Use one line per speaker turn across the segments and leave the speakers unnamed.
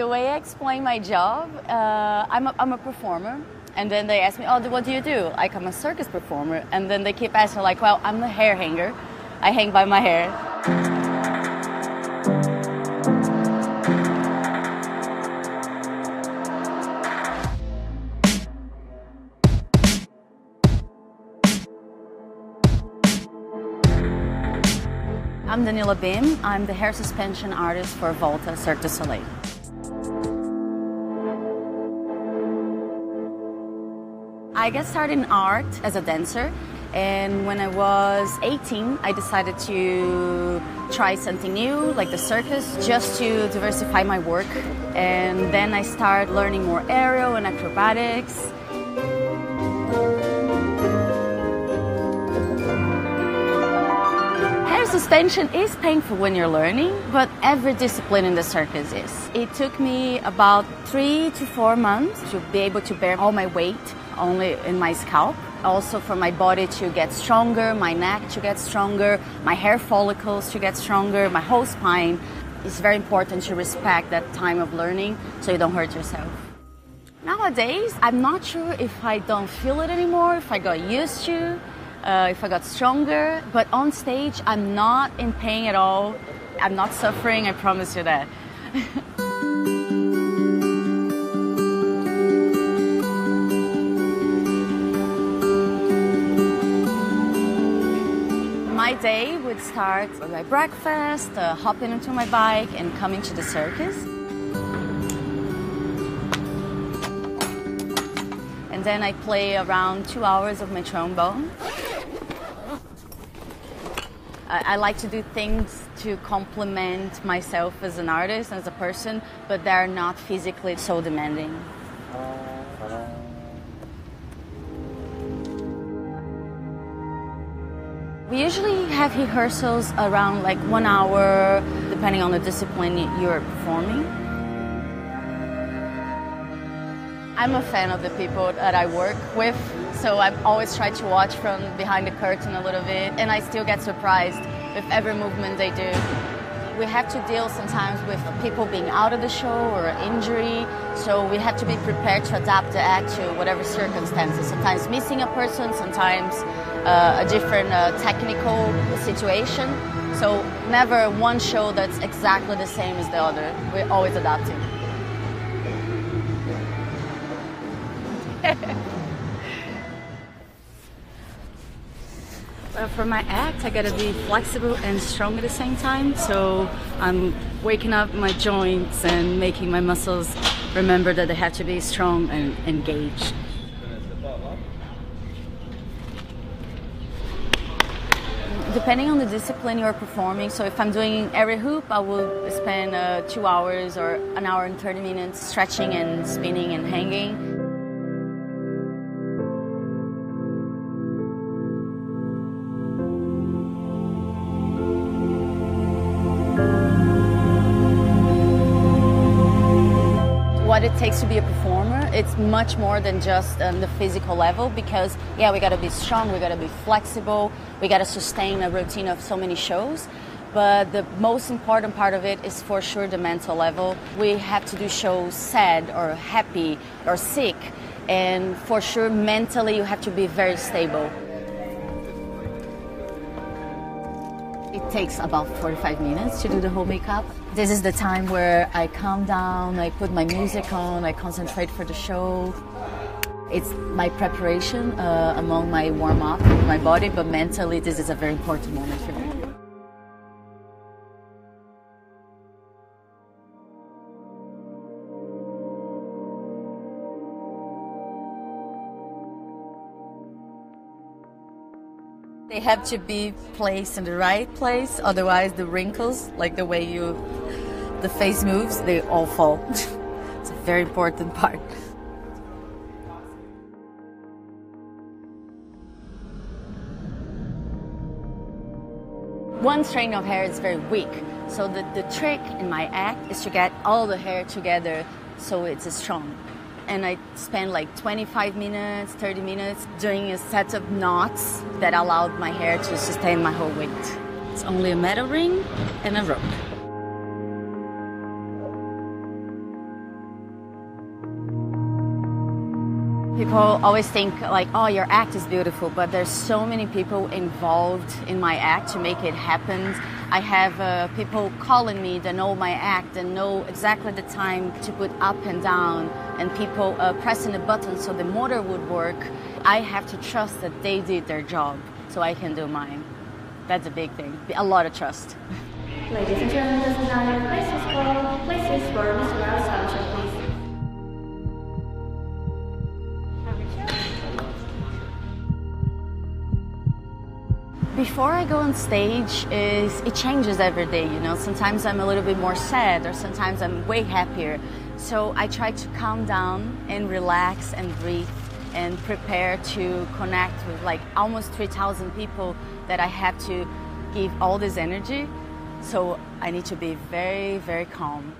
The way I explain my job, uh, I'm, a, I'm a performer. And then they ask me, oh, what do you do? Like, I'm a circus performer. And then they keep asking, like, well, I'm the hair hanger. I hang by my hair. I'm Danila Bim. I'm the hair suspension artist for Volta Cirque du Soleil. I got started in art as a dancer, and when I was 18, I decided to try something new, like the circus, just to diversify my work. And then I started learning more aerial and acrobatics. Suspension is painful when you're learning, but every discipline in the circus is. It took me about three to four months to be able to bear all my weight only in my scalp. Also for my body to get stronger, my neck to get stronger, my hair follicles to get stronger, my whole spine. It's very important to respect that time of learning so you don't hurt yourself. Nowadays, I'm not sure if I don't feel it anymore, if I got used to uh, if I got stronger. But on stage, I'm not in pain at all. I'm not suffering, I promise you that. my day would start with my breakfast, uh, hopping onto my bike, and coming to the circus. And then I play around two hours of my trombone. I, like to do things to complement myself as an artist, as a person, but they're not physically so demanding. We usually have rehearsals around like one hour, depending on the discipline you're performing. I'm a fan of the people that I work with so I've always try to watch from behind the curtain a little bit, and I still get surprised with every movement they do. We have to deal sometimes with people being out of the show or injury, so we have to be prepared to adapt the act to whatever circumstances. Sometimes missing a person, sometimes uh, a different uh, technical situation. So never one show that's exactly the same as the other. We're always adapting. Uh, for my act, I gotta be flexible and strong at the same time. So I'm waking up my joints and making my muscles remember that they have to be strong and engaged. Depending on the discipline you're performing, so if I'm doing aerial hoop, I will spend uh, two hours or an hour and 30 minutes stretching and spinning and hanging. What it takes to be a performer. It's much more than just um, the physical level because, yeah, we got to be strong, we got to be flexible, we got to sustain a routine of so many shows. But the most important part of it is for sure the mental level. We have to do shows sad or happy or sick, and for sure mentally you have to be very stable. Takes about 45 minutes to do the whole makeup. This is the time where I calm down, I put my music on, I concentrate for the show. It's my preparation uh, among my warm up, my body, but mentally, this is a very important moment for me. They have to be placed in the right place, otherwise the wrinkles, like the way you, the face moves, they all fall. it's a very important part. One strand of hair is very weak, so the, the trick in my act is to get all the hair together so it's strong and I spent like 25 minutes, 30 minutes doing a set of knots that allowed my hair to sustain my whole weight. It's only a metal ring and a rope. People always think like, oh, your act is beautiful, but there's so many people involved in my act to make it happen. I have uh, people calling me that know my act and know exactly the time to put up and down, and people uh, pressing the button so the motor would work. I have to trust that they did their job so I can do mine. That's a big thing. A lot of trust.
Ladies and gentlemen, this is now your for
Before I go on stage, is it changes every day. You know, sometimes I'm a little bit more sad, or sometimes I'm way happier. So I try to calm down and relax and breathe and prepare to connect with like almost 3,000 people that I have to give all this energy. So I need to be very, very calm.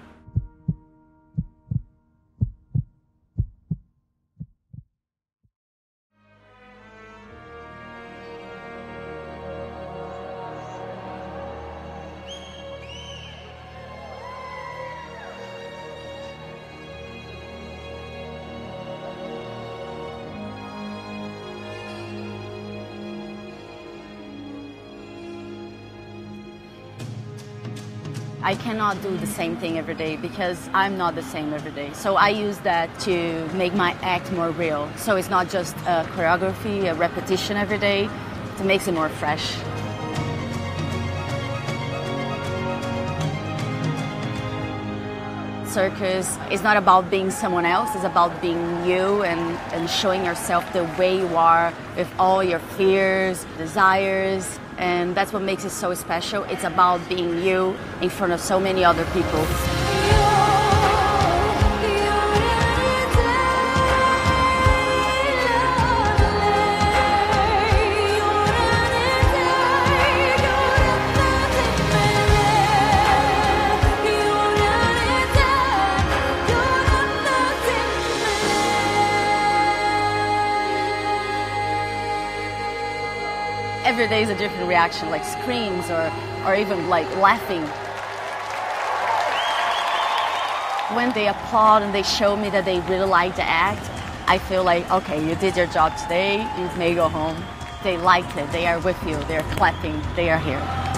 I cannot do the same thing every day because I'm not the same every day. So I use that to make my act more real. So it's not just a choreography, a repetition every day. It makes it more fresh. Circus is not about being someone else, it's about being you and, and showing yourself the way you are with all your fears, desires, and that's what makes it so special. It's about being you in front of so many other people. Every day is a different reaction, like screams or, or even like laughing. When they applaud and they show me that they really like the act, I feel like, okay, you did your job today, you may go home. They liked it, they are with you, they're clapping, they are here.